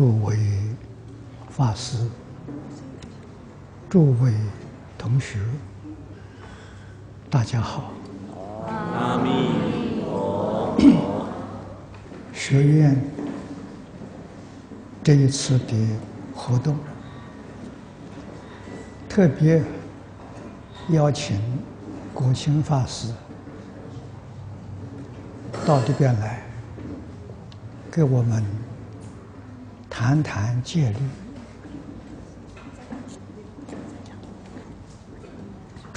诸位法师、诸位同学，大家好！阿弥陀佛。学院这一次的活动，特别邀请国清法师到这边来，给我们。谈谈戒律，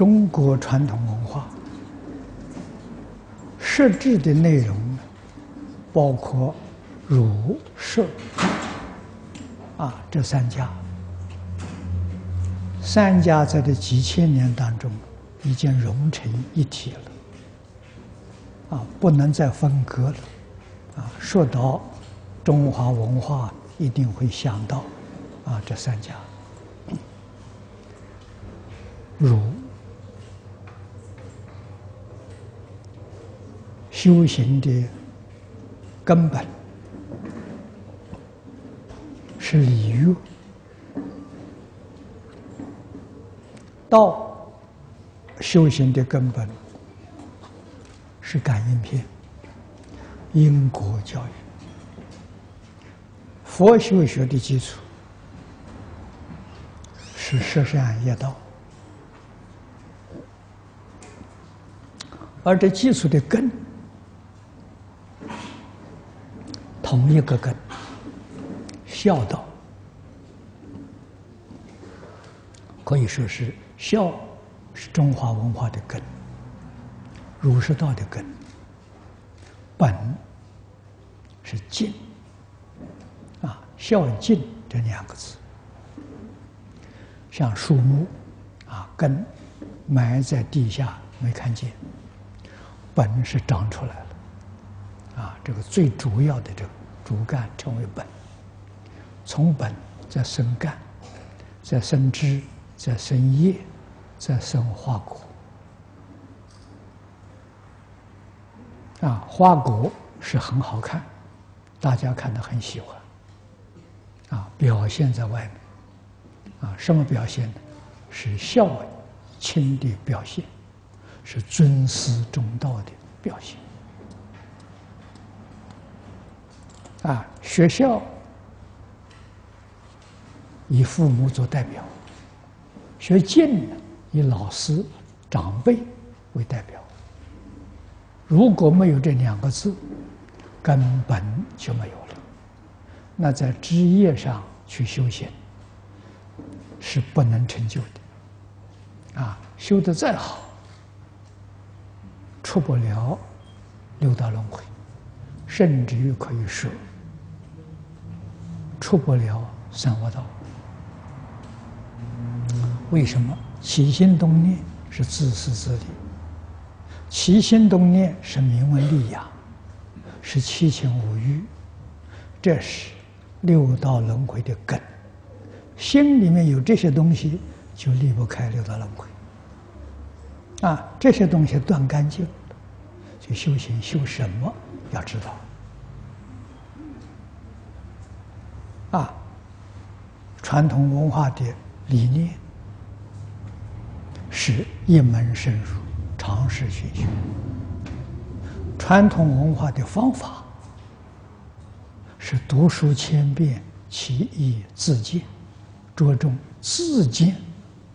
中国传统文化设置的内容包括儒、释啊这三家，三家在这几千年当中已经融成一体了，啊，不能再分割了，啊，说到中华文化。一定会想到，啊，这三家，儒修行的根本是礼乐，道修行的根本是感应篇，因果教育。佛修学的基础是十善业道，而这基础的根，同一个根，孝道，可以说是孝是中华文化的根，儒释道的根，本是敬啊。孝敬这两个字，像树木啊，根埋在地下没看见，本是长出来了，啊，这个最主要的这个主干称为本，从本再生干，再生枝，再生叶，再生花果，啊，花果是很好看，大家看的很喜欢。啊，表现在外面，啊，什么表现呢？是孝亲的表现，是尊师重道的表现。啊，学校以父母做代表，学剑呢以老师、长辈为代表。如果没有这两个字，根本就没有了。那在枝叶上去修行是不能成就的，啊，修的再好，出不了六道轮回，甚至于可以说出不了三恶道。为什么？起心动念是自私自利，起心动念是名闻利养，是七情五欲，这是。六道轮回的根，心里面有这些东西，就离不开六道轮回。啊，这些东西断干净，就修行修什么？要知道。啊，传统文化的理念是一门深入，尝试学修。传统文化的方法。是读书千遍，其义自见，着重自见，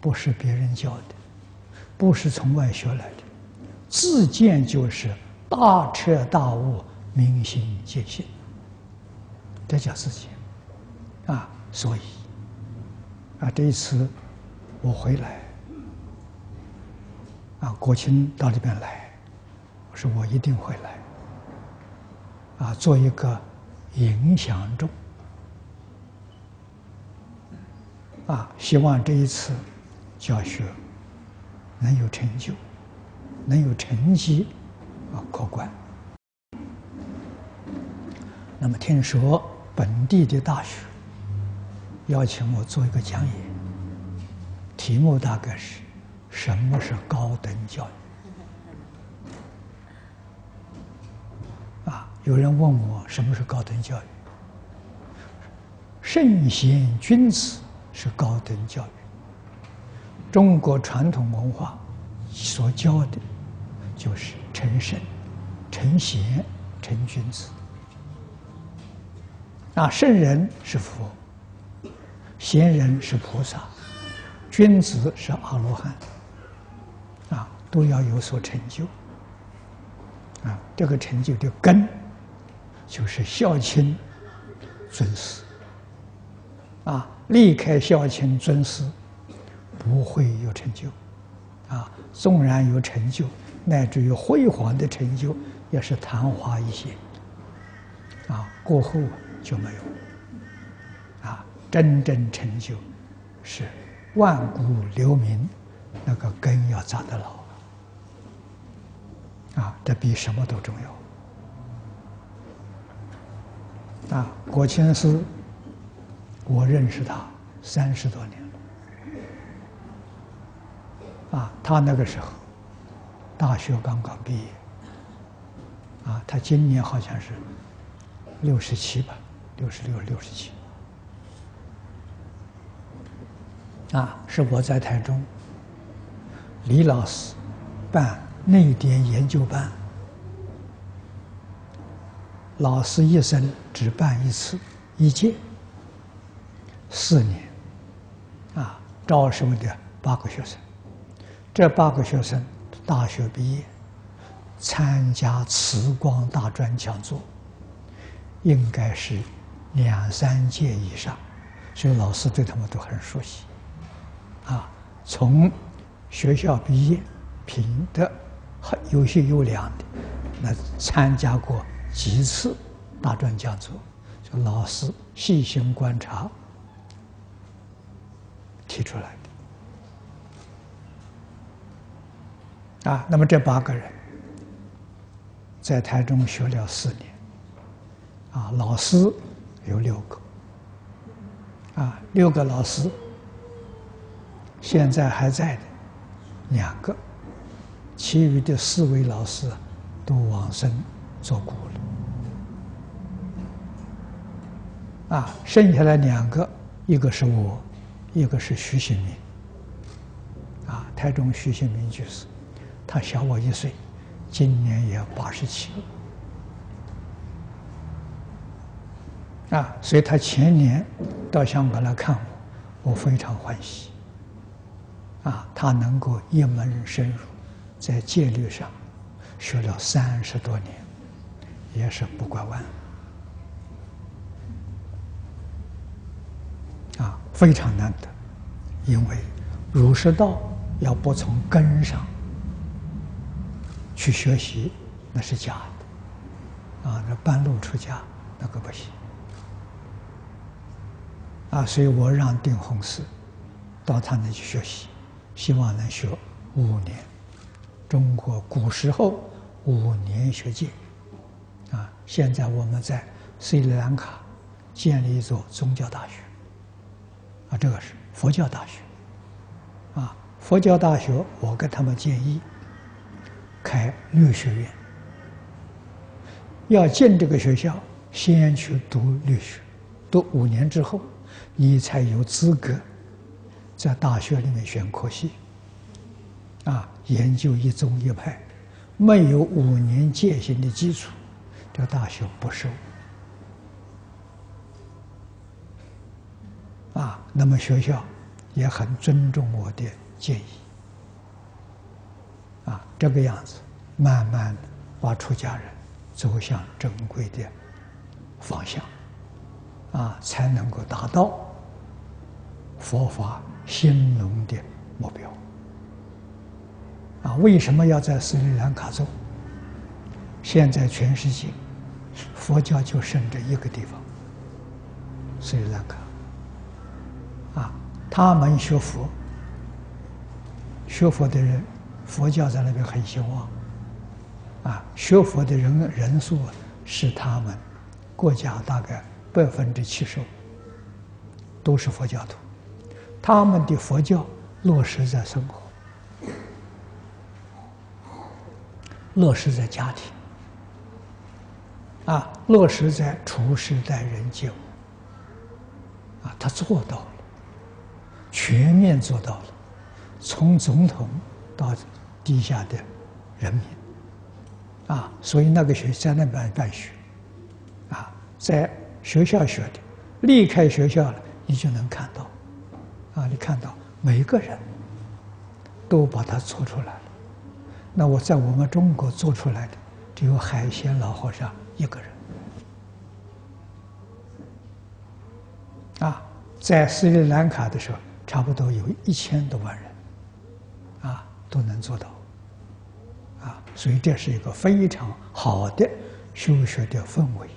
不是别人教的，不是从外学来的，自见就是大彻大悟，明心见性，这叫自见。啊，所以，啊，这一次我回来，啊，国庆到这边来，我说我一定会来，啊，做一个。影响中，啊，希望这一次教学能有成就，能有成绩，啊，可观。那么听说本地的大学邀请我做一个讲演，题目大概是“什么是高等教育”。啊，有人问我什么是高等教育？圣贤君子是高等教育。中国传统文化所教的，就是成圣、成贤、成君子。啊，圣人是佛，贤人是菩萨，君子是阿罗汉。啊，都要有所成就。啊，这个成就的根，就是孝亲、尊师。啊，离开孝亲、尊师。不会有成就，啊，纵然有成就，乃至于辉煌的成就，也是昙花一现，啊，过后就没有，真正成就，是万古留名，那个根要扎得牢，啊，这比什么都重要，啊，郭清师，我认识他三十多年了。啊，他那个时候大学刚刚毕业，啊，他今年好像是六十七吧，六十六、六十七。啊，是我在台中，李老师办内点研究班，老师一生只办一次一届，四年，啊，招收的八个学生。这八个学生大学毕业，参加慈光大专讲座，应该是两三届以上，所以老师对他们都很熟悉。啊，从学校毕业，品德很有些优良的，那参加过几次大专讲座，就老师细心观察提出来的。啊，那么这八个人在台中学了四年，啊，老师有六个，啊，六个老师现在还在的两个，其余的四位老师都往生做古了，啊，剩下来两个，一个是我，一个是徐新明，啊，台中徐新明居士。他小我一岁，今年也八十七了啊！所以他前年到香港来看我，我非常欢喜啊！他能够一门深入，在戒律上学了三十多年，也是不拐弯啊，非常难得。因为儒释道要不从根上。去学习那是假的，啊，那半路出家那个不行，啊，所以我让定弘寺到他那去学习，希望能学五年，中国古时候五年学界，啊，现在我们在斯里兰卡建立一座宗教大学，啊，这个是佛教大学，啊，佛教大学我跟他们建议。开律学院，要进这个学校，先去读律学，读五年之后，你才有资格在大学里面选科系。啊，研究一宗一派，没有五年戒行的基础，这大学不收。啊，那么学校也很尊重我的建议。啊，这个样子，慢慢的把出家人走向正规的方向，啊，才能够达到佛法兴隆的目标。啊，为什么要在斯里兰卡做？现在全世界佛教就剩这一个地方，斯里兰卡。啊，他们学佛。学佛的人，佛教在那边很兴旺。啊，学佛的人人数是他们国家大概百分之七十五都是佛教徒，他们的佛教落实在生活，落实在家庭，啊，落实在处事待人接物，啊，他做到了，全面做到了，从总统到底下的人民。啊，所以那个学在那边办学，啊，在学校学的，离开学校了，你就能看到，啊，你看到每一个人都把它做出来了。那我在我们中国做出来的，只有海鲜老和尚一个人。啊，在斯里兰卡的时候，差不多有一千多万人，啊，都能做到。啊，所以这是一个非常好的修学的氛围，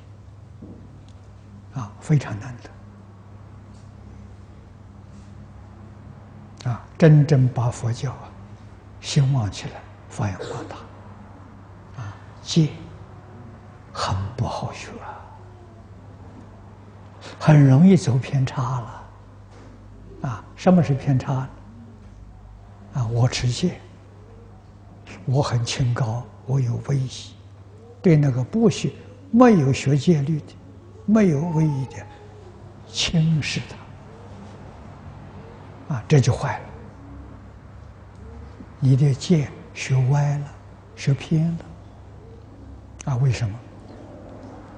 啊，非常难得，啊，真正把佛教啊兴旺起来，发扬光大，啊，戒很不好学啊，很容易走偏差了，啊，什么是偏差？啊，我持戒。我很清高，我有威仪，对那个不学、没有学戒律的、没有威仪的，轻视他，啊，这就坏了。你的戒学歪了，学偏了，啊，为什么？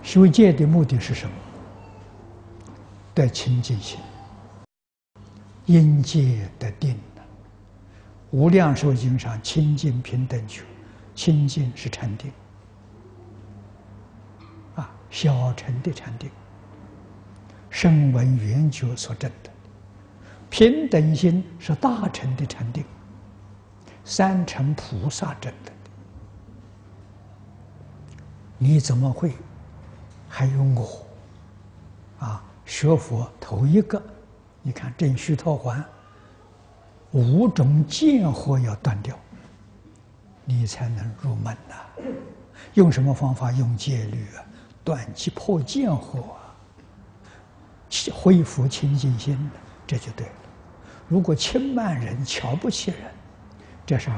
修戒的目的是什么？得清净心，因戒得定。无量寿经上清净平等觉，清净是禅定，啊，小乘的禅定，声闻缘觉所证的平等心是大乘的禅定，三乘菩萨证的。你怎么会还有我？啊，学佛头一个，你看正须陀洹。五种见惑要断掉，你才能入门呐。用什么方法？用戒律啊，断其破见惑啊，恢复清净心，这就对了。如果轻慢人、瞧不起人，这是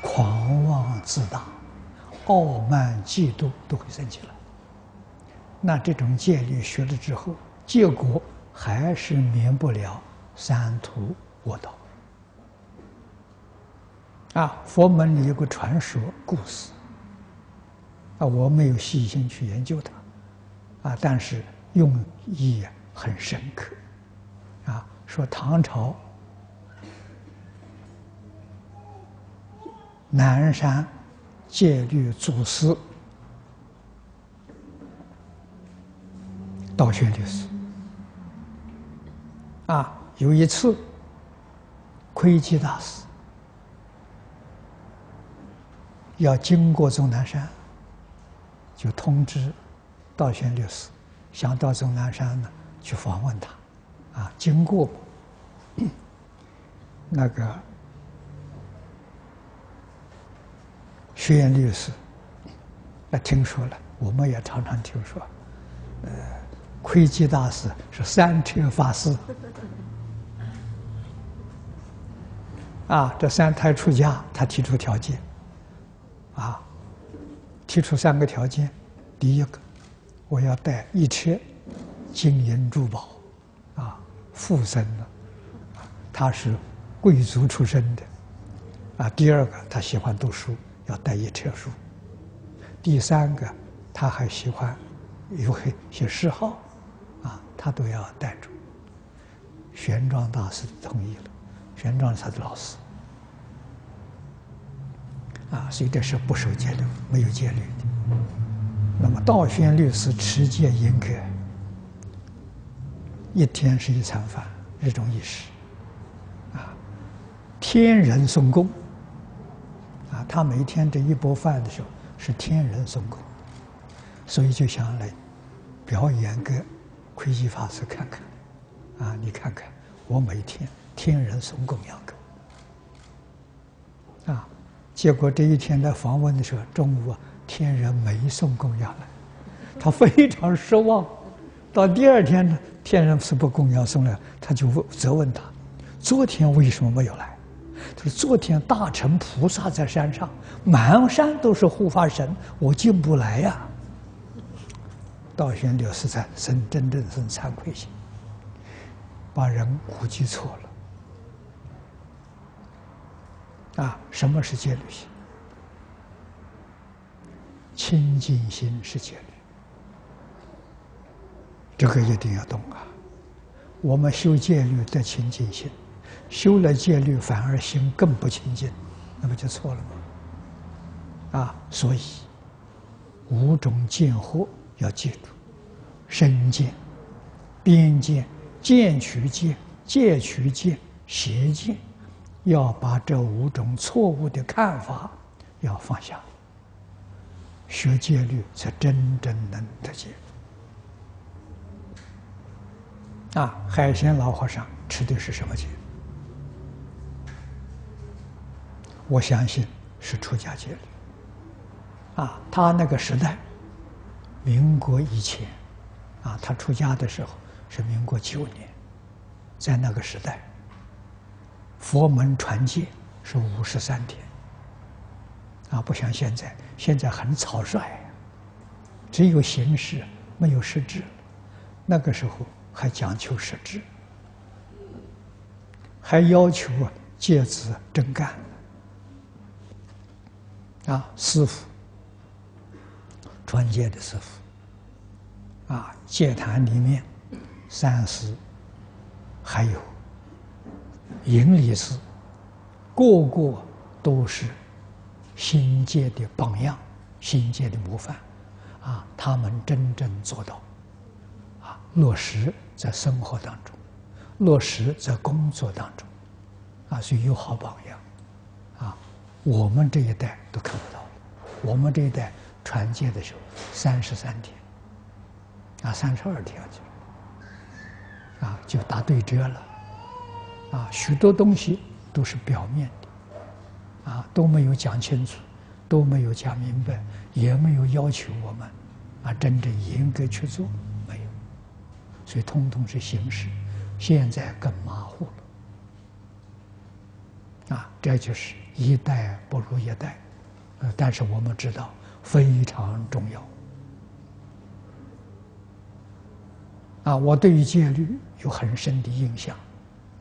狂妄自大、傲慢嫉妒都会升起来。那这种戒律学了之后，结果还是免不了三途恶道。啊，佛门里有个传说故事，啊，我没有细心去研究它，啊，但是用意很深刻，啊，说唐朝南山戒律祖师道宣律师，啊，有一次窥基大师。要经过终南山，就通知道宣律师，想到终南山呢去访问他，啊，经过 那个学院律师，那听说了，我们也常常听说，呃，窥基大师是三车法师，啊，这三胎出家，他提出条件。啊，提出三个条件：第一个，我要带一车金银珠宝，啊，富生的，他是贵族出身的，啊，第二个，他喜欢读书，要带一车书；第三个，他还喜欢有很些嗜好，啊，他都要带着。玄奘大师同意了，玄奘他的老师。啊，所以这是不守戒律、没有戒律的。那么道宣律师持戒严格，一天是一餐饭，日中一食，啊，天人送供，他每天这一钵饭的时候是天人送供，所以就想来表演给窥基法师看看，啊，你看看我每天天人送供养狗啊，结果这一天来访问的时候，中午啊，天人没送供养来，他非常失望。到第二天呢，天人是不供养送来，他就问责问他：昨天为什么没有来？他说：昨天大乘菩萨在山上，满山都是护法神，我进不来呀。道玄六十三生真正生惭愧心，把人估计错了。啊，什么是戒律心？清净心是戒律，这个一定要懂啊！我们修戒律得清净心，修了戒律反而心更不清净，那不就错了吗？啊，所以五种见惑要记住：身见、边见、见取见、戒取见、邪见。要把这五种错误的看法要放下，学戒律才真正能得戒。啊，海鲜老和尚吃的是什么戒？我相信是出家戒律。啊，他那个时代，民国以前，啊，他出家的时候是民国九年，在那个时代。佛门传戒是五十三天，啊，不像现在，现在很草率，只有形式没有实质。那个时候还讲求实质，还要求戒子真干。啊，师傅传戒的师傅，啊，戒坛里面三师还有。营理师，个个都是新界的榜样，新界的模范，啊，他们真正做到，啊，落实在生活当中，落实在工作当中，啊，所以有好榜样，我们这一代都看不到，我们这一代传戒的时候三十三天，啊，三十二天就，啊，就打对折了。啊，许多东西都是表面的，啊，都没有讲清楚，都没有讲明白，也没有要求我们啊真正严格去做，没有，所以通通是形式。现在更马虎了，啊，这就是一代不如一代，呃，但是我们知道非常重要。啊，我对于戒律有很深的印象。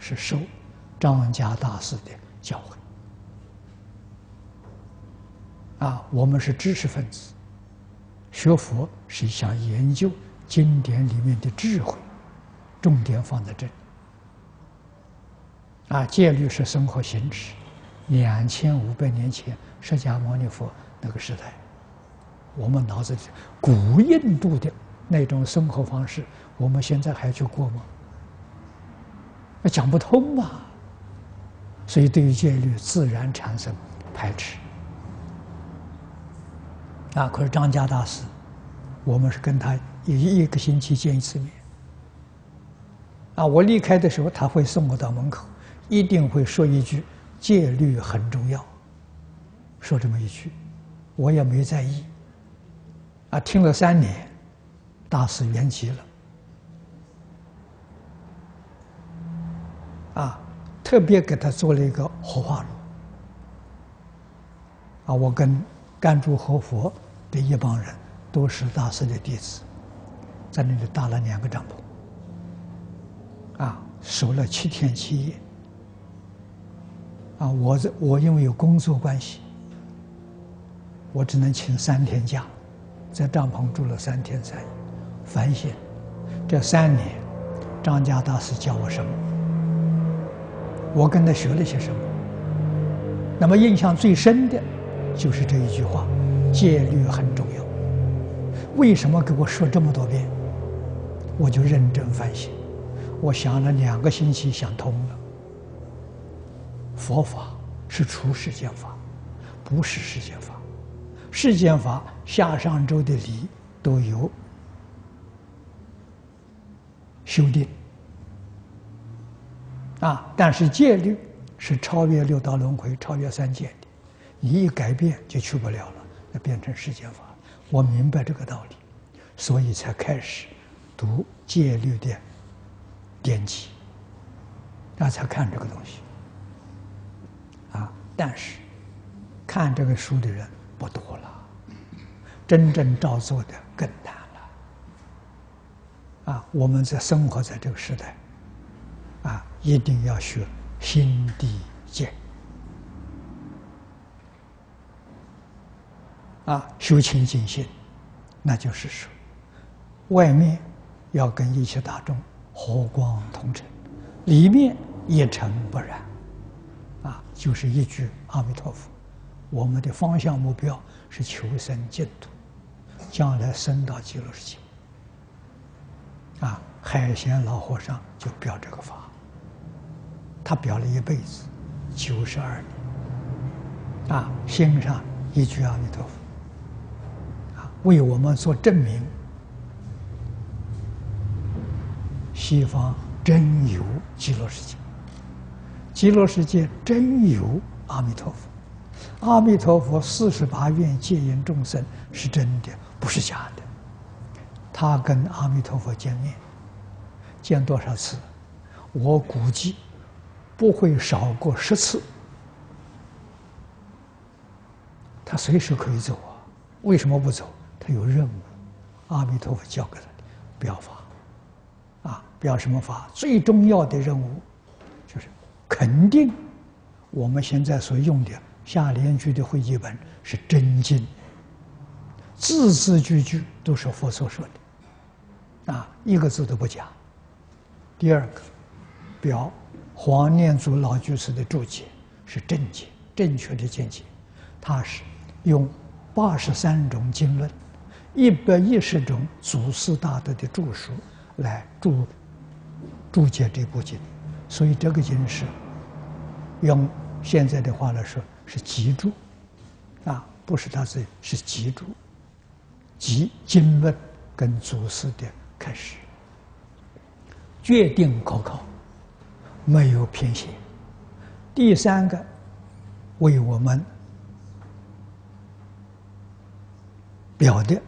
是受张家大师的教诲啊！我们是知识分子，学佛是想研究经典里面的智慧，重点放在这里啊！戒律是生活行持，两千五百年前释迦牟尼佛那个时代，我们脑子里古印度的那种生活方式，我们现在还去过吗？那讲不通嘛，所以对于戒律自然产生排斥。啊，可是张家大师，我们是跟他一一个星期见一次面。啊，我离开的时候，他会送我到门口，一定会说一句：“戒律很重要。”说这么一句，我也没在意。啊，听了三年，大师圆寂了。啊，特别给他做了一个活化炉。啊，我跟甘珠活佛的一帮人都是大师的弟子，在那里搭了两个帐篷，啊，守了七天七夜。啊，我这我因为有工作关系，我只能请三天假，在帐篷住了三天三夜，反省这三年，张家大师教我什么？我跟他学了些什么？那么印象最深的，就是这一句话：戒律很重要。为什么给我说这么多遍？我就认真反省。我想了两个星期，想通了。佛法是出世间法，不是世间法。世间法下上周的理都有修订。啊！但是戒律是超越六道轮回、超越三界的，你一改变就去不了了，那变成世间法。我明白这个道理，所以才开始读戒律的典籍，那才看这个东西。但是看这个书的人不多了，真正照做的更难了。啊，我们在生活在这个时代，啊，一定要学心地戒。啊，修清净心，那就是说，外面要跟一切大众和光同尘，里面一尘不染。啊，就是一句阿弥陀佛。我们的方向目标是求生净土，将来升到极乐世界。啊，海贤老和尚就表这个法，他表了一辈子，九十二年。啊，心上一句阿弥陀佛。为我们做证明，西方真有极乐世界，极乐世界真有阿弥陀佛，阿弥陀佛四十八愿戒引众生是真的，不是假的。他跟阿弥陀佛见面，见多少次？我估计不会少过十次。他随时可以走啊，为什么不走？他有任务，阿弥陀佛教给他的表法，啊，表什么法？最重要的任务肯定我们现在所用的下联句的会记本是真经，字字句句都是佛所说的，啊，一个字都不假。第二个，表黄念祖老居士的注解是正解，正确的见解，他是用八十三种经论。一百一十种祖师大德的著书来注注解这部经，所以这个经是用现在的话来说是集注，啊，不是他自己是集注，集经论跟祖师的开始，决定可靠，没有偏斜。第三个，为我们表的。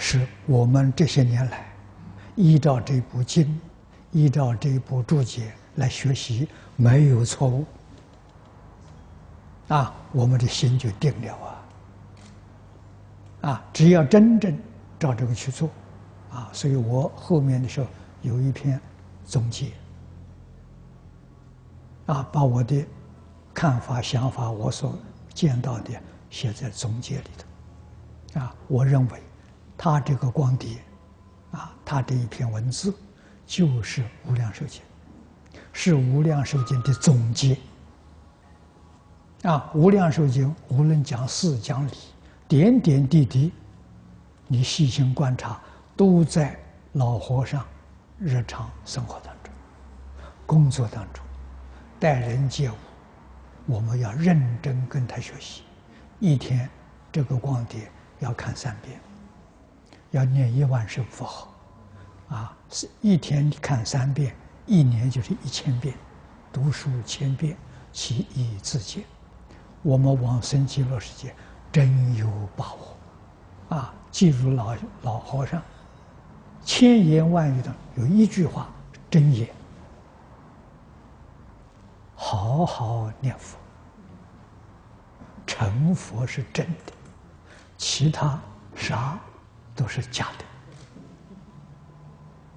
是我们这些年来依照这部经，依照这部注解来学习，没有错误啊，我们的心就定了啊！啊，只要真正照这个去做啊，所以我后面的时候有一篇总结啊，把我的看法、想法，我所见到的写在总结里头啊，我认为。他这个光碟，啊，他这一篇文字，就是《无量寿经》，是《无量寿经》的总结。啊，《无量寿经》无论讲事讲理，点点滴滴，你细心观察，都在老和尚日常生活当中、工作当中、待人接物，我们要认真跟他学习。一天这个光碟要看三遍。要念一万声佛号，啊，是一天看三遍，一年就是一千遍，读书千遍，其义自见。我们往生极乐世界真有把握，啊，记住老老和尚千言万语的有一句话真言：好好念佛，成佛是真的，其他啥？都是假的，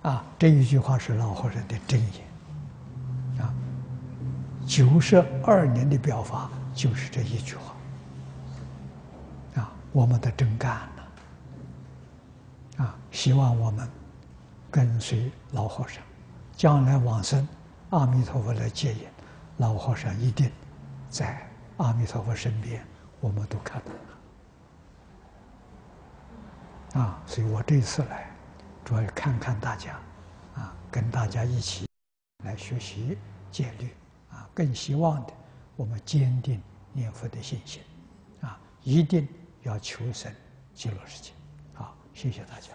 啊！这一句话是老和尚的真言，啊！九十二年的表法就是这一句话，啊！我们的真干了，啊！希望我们跟随老和尚，将来往生，阿弥陀佛来接引，老和尚一定在阿弥陀佛身边，我们都看到了。啊，所以我这次来，主要看看大家，啊，跟大家一起来学习戒律，啊，更希望的我们坚定念佛的信心，啊，一定要求生极乐世界。好，谢谢大家。